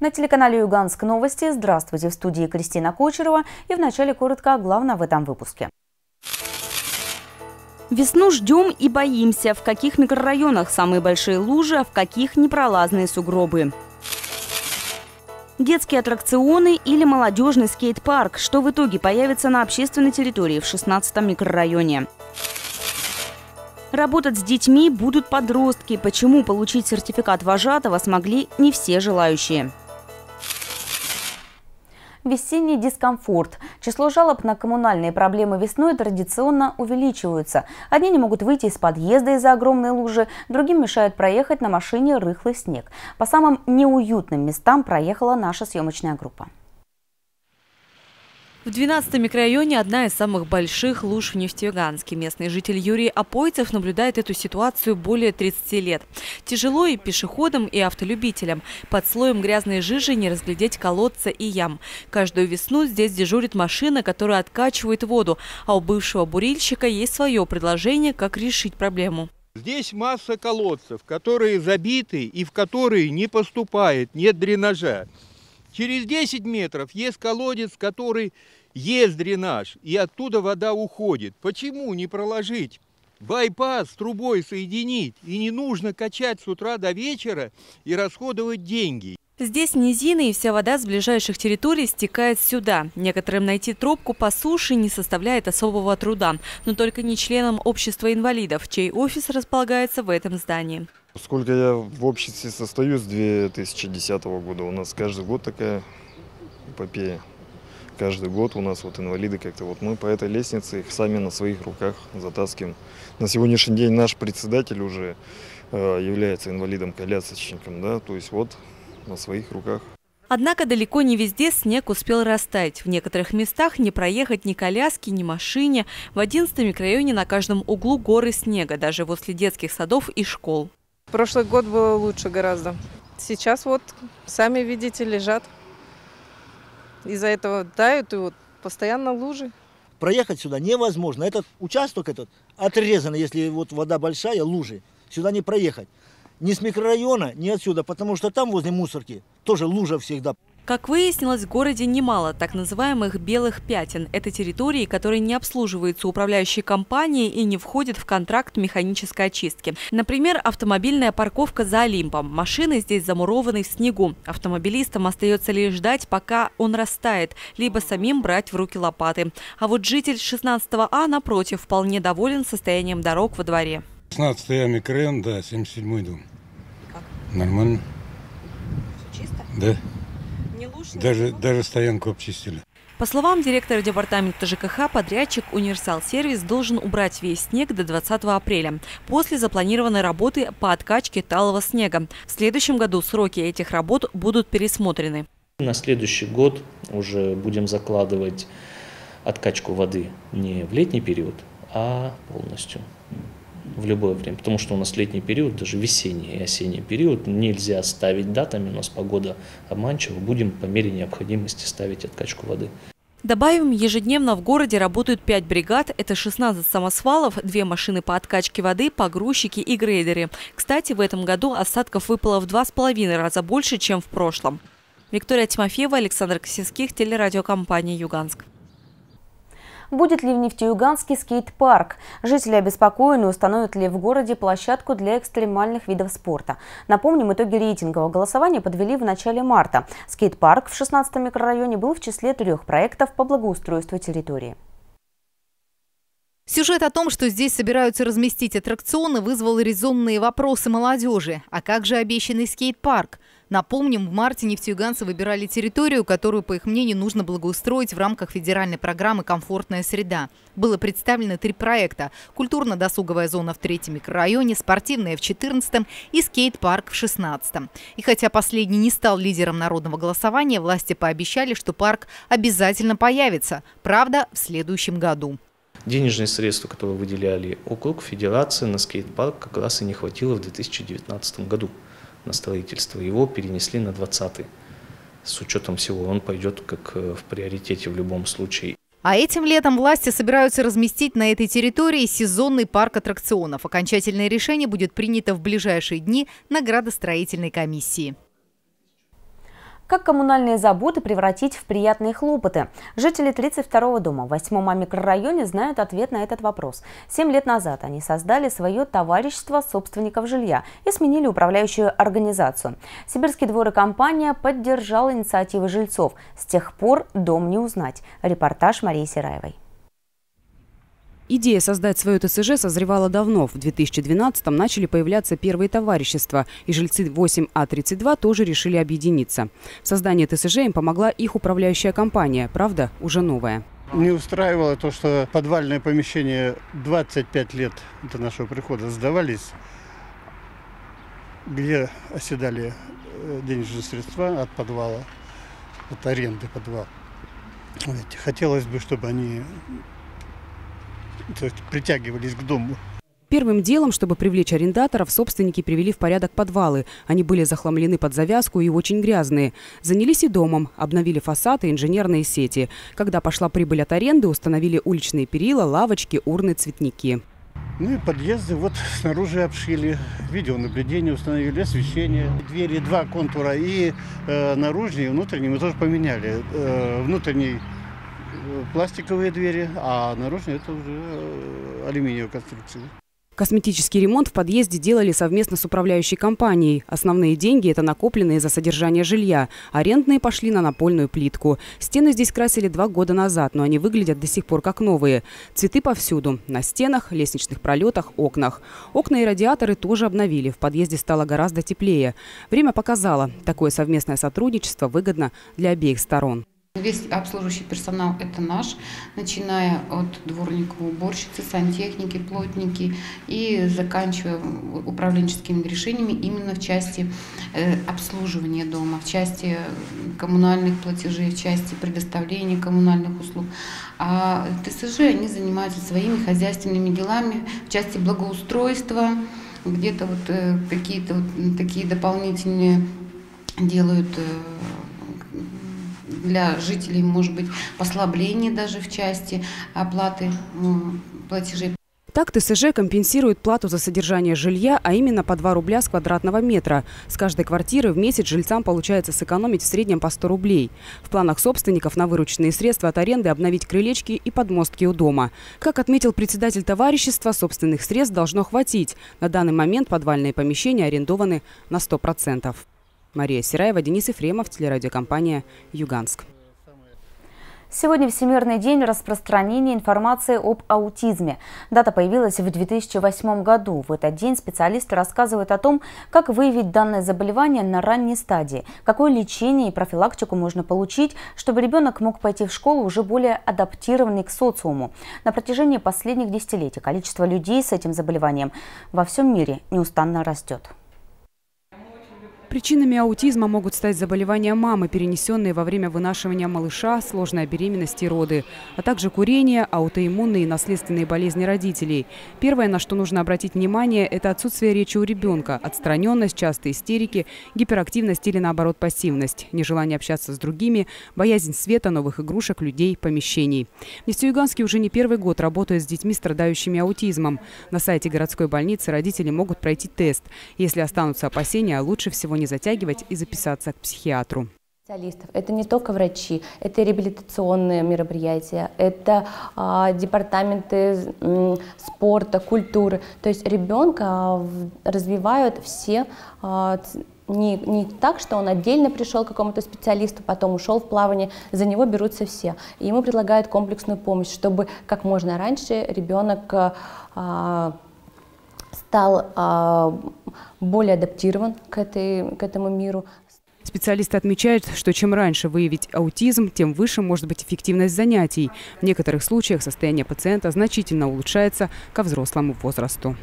На телеканале «Юганск новости». Здравствуйте, в студии Кристина Кочерова. И вначале коротко о главном в этом выпуске. Весну ждем и боимся. В каких микрорайонах самые большие лужи, а в каких непролазные сугробы. Детские аттракционы или молодежный скейт-парк, что в итоге появится на общественной территории в 16-м микрорайоне. Работать с детьми будут подростки. Почему получить сертификат вожатого смогли не все желающие? Весенний дискомфорт. Число жалоб на коммунальные проблемы весной традиционно увеличиваются. Одни не могут выйти из подъезда из-за огромной лужи, другим мешают проехать на машине рыхлый снег. По самым неуютным местам проехала наша съемочная группа. В 12-м микрорайоне одна из самых больших луж в Нефтеюганске. Местный житель Юрий Апойцев наблюдает эту ситуацию более 30 лет. Тяжело и пешеходам, и автолюбителям. Под слоем грязной жижи не разглядеть колодца и ям. Каждую весну здесь дежурит машина, которая откачивает воду, а у бывшего бурильщика есть свое предложение, как решить проблему. Здесь масса колодцев, которые забиты и в которые не поступает, нет дренажа. Через 10 метров есть колодец, который есть дренаж, и оттуда вода уходит. Почему не проложить байпас с трубой соединить? И не нужно качать с утра до вечера и расходовать деньги. Здесь низины, и вся вода с ближайших территорий стекает сюда. Некоторым найти тропку по суше не составляет особого труда, но только не членам общества инвалидов, чей офис располагается в этом здании. Сколько я в обществе состою с 2010 года, у нас каждый год такая эпопея каждый год у нас вот инвалиды как-то вот мы по этой лестнице их сами на своих руках затаскиваем. На сегодняшний день наш председатель уже э, является инвалидом-колясочником, да, то есть вот на своих руках. Однако далеко не везде снег успел растаять. В некоторых местах не проехать ни коляски, ни машине. В 11 микрорайоне на каждом углу горы снега, даже возле детских садов и школ. Прошлый год было лучше гораздо. Сейчас вот, сами видите, лежат из-за этого тают и вот постоянно лужи. Проехать сюда невозможно. Этот участок этот отрезан, если вот вода большая, лужи. Сюда не проехать. Ни с микрорайона, ни отсюда, потому что там возле мусорки тоже лужа всегда. Как выяснилось, в городе немало так называемых «белых пятен». Это территории, которые не обслуживаются управляющей компанией и не входят в контракт механической очистки. Например, автомобильная парковка за Олимпом. Машины здесь замурованы в снегу. Автомобилистам остается лишь ждать, пока он растает, либо самим брать в руки лопаты. А вот житель 16 А, напротив, вполне доволен состоянием дорог во дворе. 16 А микрорайон, да, 77 дом. Как? Нормально. Все чисто? Да. Даже, даже стоянку обчистили. По словам директора департамента ЖКХ, подрядчик «Универсал Сервис» должен убрать весь снег до 20 апреля, после запланированной работы по откачке талого снега. В следующем году сроки этих работ будут пересмотрены. На следующий год уже будем закладывать откачку воды не в летний период, а полностью в любое время, потому что у нас летний период, даже весенний и осенний период нельзя ставить датами, у нас погода обманчива, будем по мере необходимости ставить откачку воды. Добавим, ежедневно в городе работают 5 бригад. Это 16 самосвалов, 2 машины по откачке воды, погрузчики и грейдеры. Кстати, в этом году осадков выпало в 2,5 раза больше, чем в прошлом. Виктория Тимофеева, Александр Косинских, телерадиокомпания «Юганск». Будет ли в Нефтеюганске скейт-парк? Жители обеспокоены, установят ли в городе площадку для экстремальных видов спорта. Напомним, итоги рейтингового голосования подвели в начале марта. Скейт-парк в 16-м микрорайоне был в числе трех проектов по благоустройству территории. Сюжет о том, что здесь собираются разместить аттракционы, вызвал резонные вопросы молодежи. А как же обещанный скейт-парк? Напомним, в марте нефтеюганцы выбирали территорию, которую, по их мнению, нужно благоустроить в рамках федеральной программы «Комфортная среда». Было представлено три проекта – культурно-досуговая зона в третьем микрорайоне, спортивная в 14-м и скейт-парк в 16-м. И хотя последний не стал лидером народного голосования, власти пообещали, что парк обязательно появится, правда, в следующем году. Денежные средства, которые выделяли округ, федерации на скейт-парк как раз и не хватило в 2019 году на строительство. Его перенесли на 20 С учетом всего он пойдет как э, в приоритете в любом случае. А этим летом власти собираются разместить на этой территории сезонный парк аттракционов. Окончательное решение будет принято в ближайшие дни на градостроительной комиссии. Как коммунальные заботы превратить в приятные хлопоты? Жители 32-го дома в 8-м микрорайоне знают ответ на этот вопрос. Семь лет назад они создали свое товарищество собственников жилья и сменили управляющую организацию. Сибирский двор и компания поддержала инициативы жильцов. С тех пор дом не узнать. Репортаж Марии Сираевой. Идея создать свое ТСЖ созревала давно. В 2012-м начали появляться первые товарищества, и жильцы 8А32 тоже решили объединиться. В создании ТСЖ им помогла их управляющая компания, правда, уже новая. Не устраивало то, что подвальные помещения 25 лет до нашего прихода сдавались, где оседали э, денежные средства от подвала, от аренды подвала. Хотелось бы, чтобы они притягивались к дому. Первым делом, чтобы привлечь арендаторов, собственники привели в порядок подвалы. Они были захламлены под завязку и очень грязные. Занялись и домом, обновили фасад и инженерные сети. Когда пошла прибыль от аренды, установили уличные перила, лавочки, урны, цветники. Ну и подъезды вот снаружи обшили, видеонаблюдение установили, освещение. Двери два контура и э, наружный и внутренний мы тоже поменяли. Э, внутренний пластиковые двери, а наружные это уже э, алюминиевые конструкции. Косметический ремонт в подъезде делали совместно с управляющей компанией. Основные деньги – это накопленные за содержание жилья. Арендные пошли на напольную плитку. Стены здесь красили два года назад, но они выглядят до сих пор как новые. Цветы повсюду – на стенах, лестничных пролетах, окнах. Окна и радиаторы тоже обновили. В подъезде стало гораздо теплее. Время показало – такое совместное сотрудничество выгодно для обеих сторон. Весь обслуживающий персонал – это наш, начиная от дворников, уборщицы, сантехники, плотники и заканчивая управленческими решениями именно в части э, обслуживания дома, в части коммунальных платежей, в части предоставления коммунальных услуг. А ТСЖ, они занимаются своими хозяйственными делами в части благоустройства, где-то вот э, какие-то вот такие дополнительные делают э, для жителей может быть послабление даже в части оплаты платежей. Так ТСЖ компенсирует плату за содержание жилья, а именно по 2 рубля с квадратного метра. С каждой квартиры в месяц жильцам получается сэкономить в среднем по 100 рублей. В планах собственников на вырученные средства от аренды обновить крылечки и подмостки у дома. Как отметил председатель товарищества, собственных средств должно хватить. На данный момент подвальные помещения арендованы на 100%. Мария Сираева, Денис Ефремов, телерадиокомпания «Юганск». Сегодня Всемирный день распространения информации об аутизме. Дата появилась в 2008 году. В этот день специалисты рассказывают о том, как выявить данное заболевание на ранней стадии, какое лечение и профилактику можно получить, чтобы ребенок мог пойти в школу уже более адаптированный к социуму. На протяжении последних десятилетий количество людей с этим заболеванием во всем мире неустанно растет. Причинами аутизма могут стать заболевания мамы, перенесенные во время вынашивания малыша, сложная беременность и роды, а также курение, аутоиммунные и наследственные болезни родителей. Первое, на что нужно обратить внимание, это отсутствие речи у ребенка, отстраненность, частые истерики, гиперактивность или наоборот пассивность, нежелание общаться с другими, боязнь света, новых игрушек, людей, помещений. В Нефтеюганске уже не первый год работают с детьми, страдающими аутизмом. На сайте городской больницы родители могут пройти тест. Если останутся опасения, лучше всего не затягивать и записаться к психиатру специалистов. Это не только врачи, это реабилитационные мероприятия, это а, департаменты м, спорта, культуры. То есть ребенка а, развивают все а, не, не так, что он отдельно пришел к какому-то специалисту, потом ушел в плавание, за него берутся все. И ему предлагают комплексную помощь, чтобы как можно раньше ребенок а, стал а, более адаптирован к, этой, к этому миру. Специалисты отмечают, что чем раньше выявить аутизм, тем выше может быть эффективность занятий. В некоторых случаях состояние пациента значительно улучшается ко взрослому возрасту.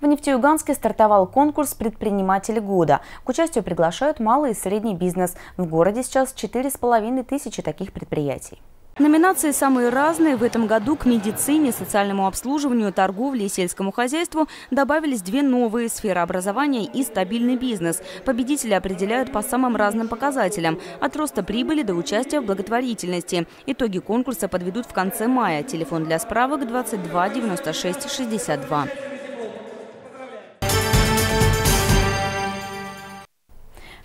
В Нефтеюганске стартовал конкурс «Предприниматели года». К участию приглашают малый и средний бизнес. В городе сейчас 4,5 тысячи таких предприятий. Номинации самые разные. В этом году к медицине, социальному обслуживанию, торговле и сельскому хозяйству добавились две новые – сфера образования и стабильный бизнес. Победители определяют по самым разным показателям – от роста прибыли до участия в благотворительности. Итоги конкурса подведут в конце мая. Телефон для справок 22 96 62.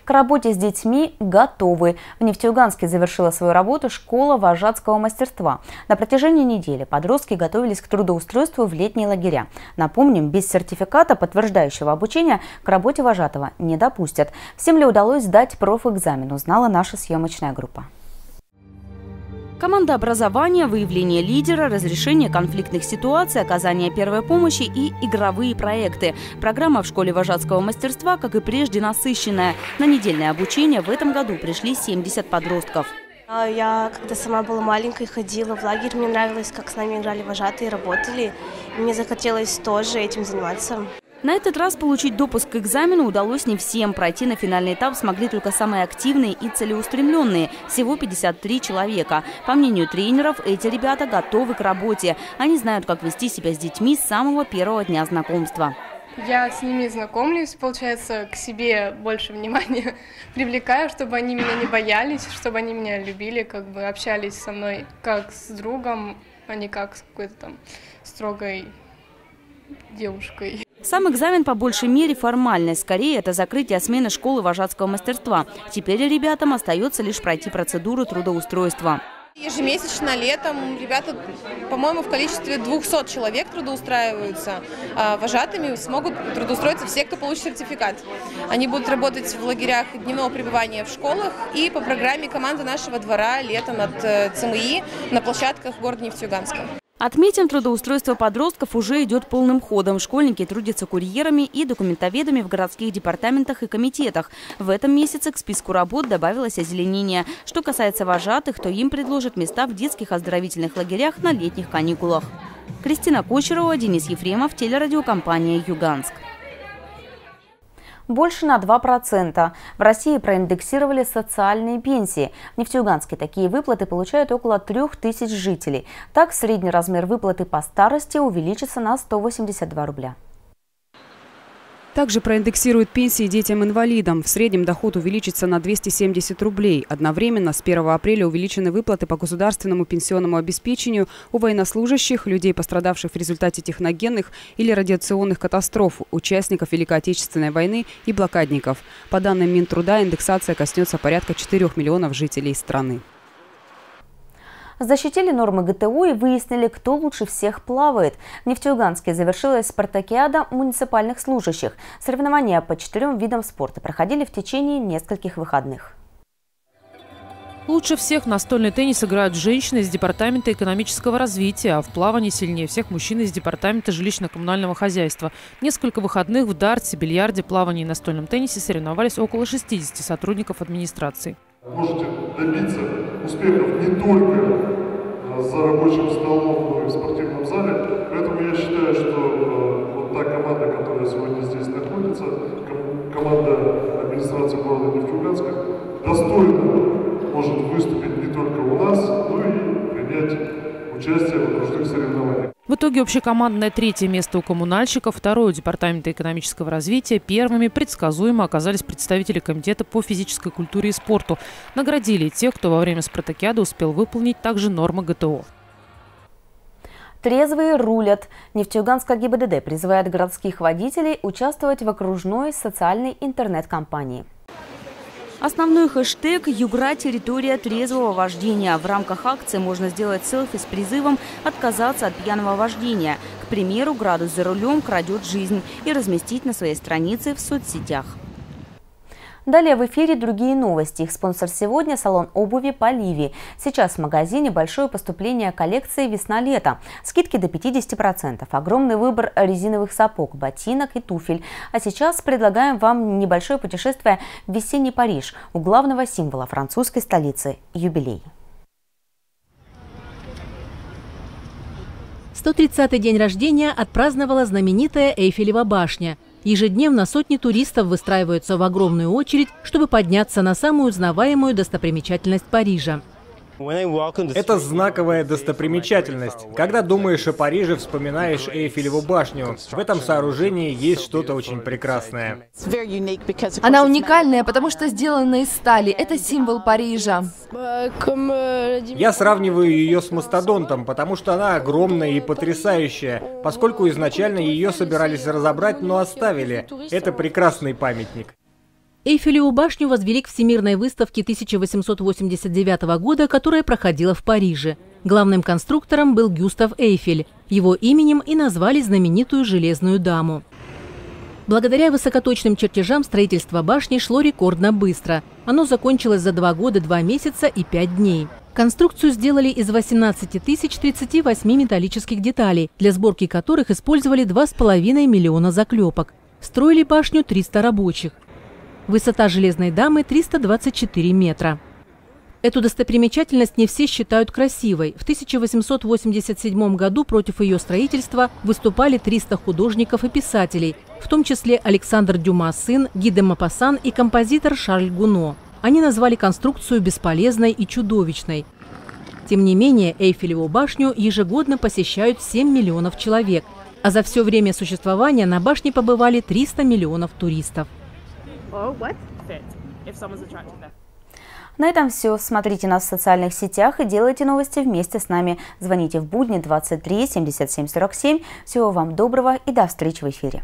К работе с детьми готовы. В Нефтеюганске завершила свою работу школа вожатского мастерства. На протяжении недели подростки готовились к трудоустройству в летние лагеря. Напомним, без сертификата, подтверждающего обучение, к работе вожатого не допустят. Всем ли удалось сдать профэкзамен, узнала наша съемочная группа. Команда образования, выявление лидера, разрешение конфликтных ситуаций, оказание первой помощи и игровые проекты. Программа в школе вожатского мастерства, как и прежде, насыщенная. На недельное обучение в этом году пришли 70 подростков. А, я, когда сама была маленькой, ходила в лагерь. Мне нравилось, как с нами играли вожатые, работали. Мне захотелось тоже этим заниматься. На этот раз получить допуск к экзамену удалось не всем. Пройти на финальный этап смогли только самые активные и целеустремленные – всего 53 человека. По мнению тренеров, эти ребята готовы к работе. Они знают, как вести себя с детьми с самого первого дня знакомства. Я с ними знакомлюсь, получается, к себе больше внимания привлекаю, чтобы они меня не боялись, чтобы они меня любили, как бы общались со мной как с другом, а не как с какой-то там строгой девушкой. Сам экзамен по большей мере формальный. Скорее, это закрытие смены школы вожатского мастерства. Теперь ребятам остается лишь пройти процедуру трудоустройства. Ежемесячно летом ребята, по-моему, в количестве 200 человек трудоустраиваются. А вожатыми смогут трудоустроиться все, кто получит сертификат. Они будут работать в лагерях дневного пребывания в школах и по программе команды нашего двора летом от э, ЦМИ на площадках города Нефтьюганска. Отметим, трудоустройство подростков уже идет полным ходом. Школьники трудятся курьерами и документоведами в городских департаментах и комитетах. В этом месяце к списку работ добавилось озеленение. Что касается вожатых, то им предложат места в детских оздоровительных лагерях на летних каникулах. Кристина Кочерова, Денис Ефремов, телерадиокомпания «Юганск» больше на 2%. В России проиндексировали социальные пенсии. В Нефтеюганске такие выплаты получают около 3000 жителей. Так, средний размер выплаты по старости увеличится на 182 рубля. Также проиндексируют пенсии детям-инвалидам. В среднем доход увеличится на 270 рублей. Одновременно с 1 апреля увеличены выплаты по государственному пенсионному обеспечению у военнослужащих, людей, пострадавших в результате техногенных или радиационных катастроф, участников Великой Отечественной войны и блокадников. По данным Минтруда, индексация коснется порядка 4 миллионов жителей страны. Защитили нормы ГТО и выяснили, кто лучше всех плавает. В Нефтеюганске завершилась спартакиада муниципальных служащих. Соревнования по четырем видам спорта проходили в течение нескольких выходных. Лучше всех настольный теннис играют женщины из Департамента экономического развития, а в плавании сильнее всех мужчины из Департамента жилищно-коммунального хозяйства. Несколько выходных в дарте, бильярде, плавании и настольном теннисе соревновались около 60 сотрудников администрации. Можете добиться успехов не только э, за рабочим столом, но и в спортивном зале. Поэтому я считаю, что э, вот та команда, которая сегодня здесь находится, команда администрации города Нефтеюганска, достойно может выступить не только у нас, но и принять участие в окружных соревнованиях. В итоге общекомандное третье место у коммунальщиков, второе у Департамента экономического развития. Первыми предсказуемо оказались представители Комитета по физической культуре и спорту. Наградили тех, кто во время спартакиады успел выполнить также нормы ГТО. Трезвые рулят. Нефтеюганская ГИБДД призывает городских водителей участвовать в окружной социальной интернет-компании. Основной хэштег «Югра. Территория трезвого вождения». В рамках акции можно сделать селфи с призывом отказаться от пьяного вождения. К примеру, градус за рулем крадет жизнь и разместить на своей странице в соцсетях. Далее в эфире другие новости. Их спонсор сегодня – салон обуви по Ливии. Сейчас в магазине большое поступление коллекции «Весна-лето». Скидки до 50%. Огромный выбор резиновых сапог, ботинок и туфель. А сейчас предлагаем вам небольшое путешествие в весенний Париж, у главного символа французской столицы – юбилей. 130-й день рождения отпраздновала знаменитая Эйфелева башня – Ежедневно сотни туристов выстраиваются в огромную очередь, чтобы подняться на самую узнаваемую достопримечательность Парижа. Это знаковая достопримечательность. Когда думаешь о Париже, вспоминаешь Эйфелеву башню. В этом сооружении есть что-то очень прекрасное. Она уникальная, потому что сделана из стали. Это символ Парижа. Я сравниваю ее с мастодонтом, потому что она огромная и потрясающая, поскольку изначально ее собирались разобрать, но оставили. Это прекрасный памятник. Эйфелеву башню возвели к Всемирной выставке 1889 года, которая проходила в Париже. Главным конструктором был Гюстав Эйфель. Его именем и назвали знаменитую «Железную даму». Благодаря высокоточным чертежам строительство башни шло рекордно быстро. Оно закончилось за два года, два месяца и пять дней. Конструкцию сделали из 18 тысяч 38 металлических деталей, для сборки которых использовали 2,5 миллиона заклепок. Строили башню 300 рабочих. Высота Железной дамы 324 метра. Эту достопримечательность не все считают красивой. В 1887 году против ее строительства выступали 300 художников и писателей, в том числе Александр Дюма сын, Ги де Мапассан и композитор Шарль Гуно. Они назвали конструкцию бесполезной и чудовищной. Тем не менее, Эйфелеву башню ежегодно посещают 7 миллионов человек, а за все время существования на башне побывали 300 миллионов туристов. На этом все. Смотрите нас в социальных сетях и делайте новости вместе с нами. Звоните в будни 23 77 47. Всего вам доброго и до встречи в эфире.